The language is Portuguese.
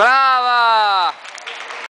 Brava!